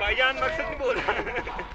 भाईजान मकसद नहीं बोल रहा